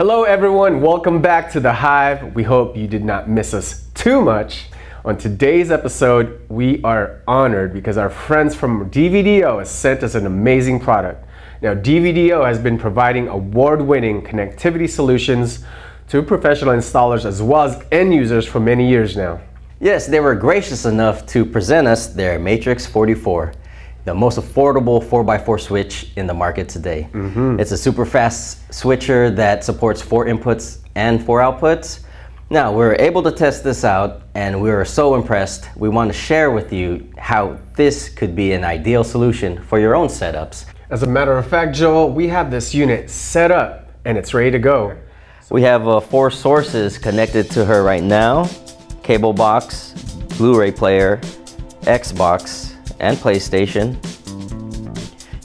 Hello everyone, welcome back to The Hive. We hope you did not miss us too much. On today's episode, we are honored because our friends from DVDO has sent us an amazing product. Now, DVDO has been providing award-winning connectivity solutions to professional installers as well as end users for many years now. Yes, they were gracious enough to present us their Matrix 44, the most affordable 4x4 switch in the market today. Mm -hmm. It's a super fast switcher that supports four inputs and four outputs. Now, we were able to test this out and we were so impressed. We want to share with you how this could be an ideal solution for your own setups. As a matter of fact, Joel, we have this unit set up and it's ready to go. We have uh, four sources connected to her right now. Cable box, Blu-ray player, Xbox, and PlayStation.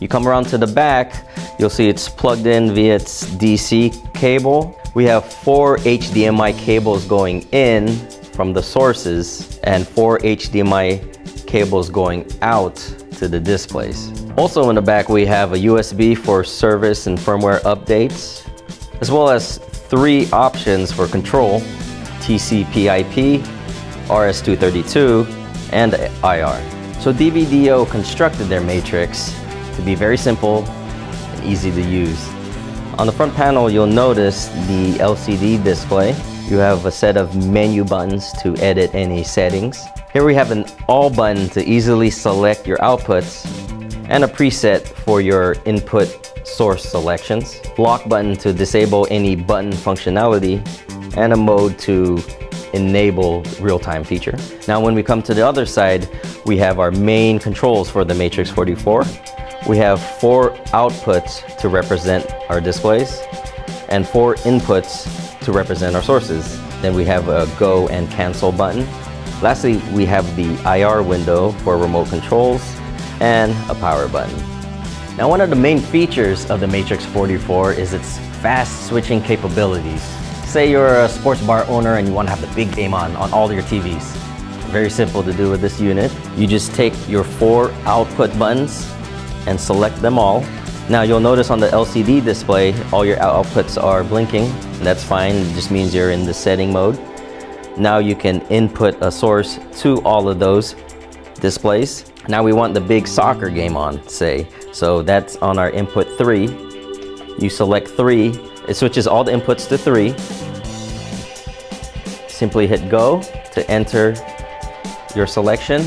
You come around to the back, you'll see it's plugged in via its DC cable. We have four HDMI cables going in from the sources and four HDMI cables going out to the displays. Also in the back we have a USB for service and firmware updates, as well as three options for control, TCP/IP, RS-232, and IR. So DVDO constructed their matrix to be very simple and easy to use. On the front panel, you'll notice the LCD display. You have a set of menu buttons to edit any settings. Here we have an all button to easily select your outputs and a preset for your input source selections, lock button to disable any button functionality, and a mode to enable real-time feature. Now when we come to the other side, we have our main controls for the Matrix 44. We have four outputs to represent our displays and four inputs to represent our sources. Then we have a go and cancel button. Lastly, we have the IR window for remote controls and a power button. Now one of the main features of the Matrix 44 is its fast switching capabilities. Say you're a sports bar owner and you want to have the big game on on all your TVs. Very simple to do with this unit. You just take your four output buttons and select them all. Now you'll notice on the LCD display, all your outputs are blinking. That's fine, it just means you're in the setting mode. Now you can input a source to all of those displays. Now we want the big soccer game on, say. So that's on our input three. You select three, it switches all the inputs to three. Simply hit go to enter your selection.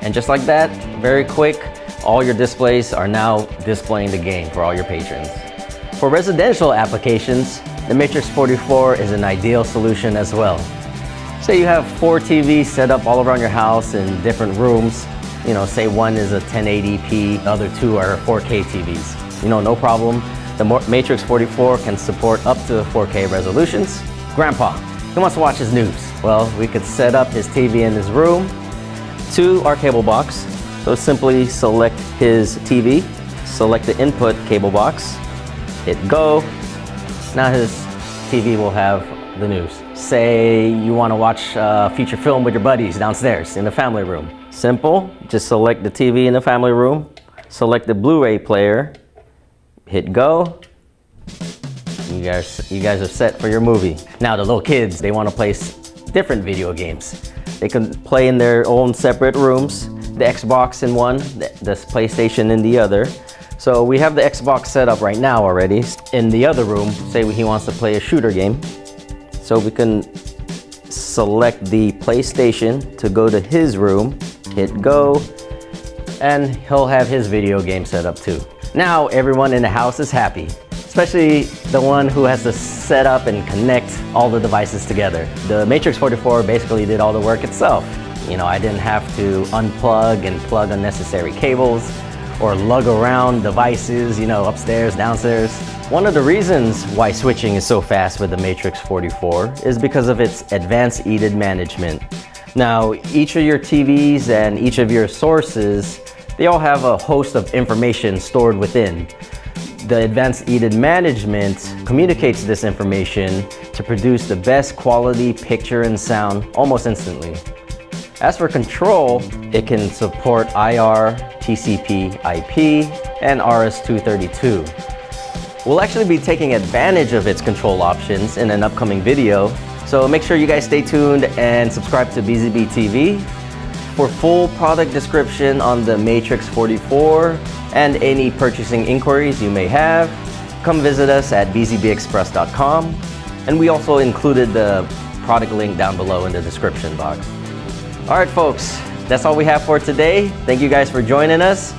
And just like that, very quick, all your displays are now displaying the game for all your patrons. For residential applications, the Matrix 44 is an ideal solution as well. Say you have four TVs set up all around your house in different rooms. You know, say one is a 1080p, the other two are 4K TVs. You know, no problem. The Matrix 44 can support up to 4K resolutions. Grandpa, he wants to watch his news. Well, we could set up his TV in his room to our cable box. So simply select his TV, select the input cable box, hit go. Now his TV will have the news. Say you want to watch a feature film with your buddies downstairs in the family room. Simple, just select the TV in the family room, select the Blu-ray player, hit go. You guys, you guys are set for your movie. Now the little kids, they want to play different video games. They can play in their own separate rooms, the Xbox in one, the, the PlayStation in the other. So we have the Xbox set up right now already. In the other room, say he wants to play a shooter game, so we can select the PlayStation to go to his room, hit go, and he'll have his video game set up too. Now everyone in the house is happy, especially the one who has to set up and connect all the devices together. The Matrix 44 basically did all the work itself. You know, I didn't have to unplug and plug unnecessary cables or lug around devices, you know, upstairs, downstairs. One of the reasons why switching is so fast with the Matrix 44 is because of its advanced EDID management. Now, each of your TVs and each of your sources, they all have a host of information stored within. The advanced EDID management communicates this information to produce the best quality picture and sound almost instantly. As for control, it can support IR, TCP, IP, and RS-232. We'll actually be taking advantage of its control options in an upcoming video, so make sure you guys stay tuned and subscribe to BZB TV. For full product description on the Matrix 44 and any purchasing inquiries you may have, come visit us at bzbexpress.com. And we also included the product link down below in the description box. All right, folks, that's all we have for today. Thank you guys for joining us.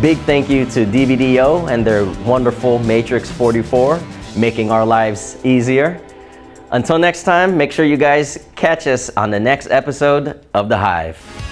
Big thank you to DVDO and their wonderful Matrix 44, making our lives easier. Until next time, make sure you guys catch us on the next episode of The Hive.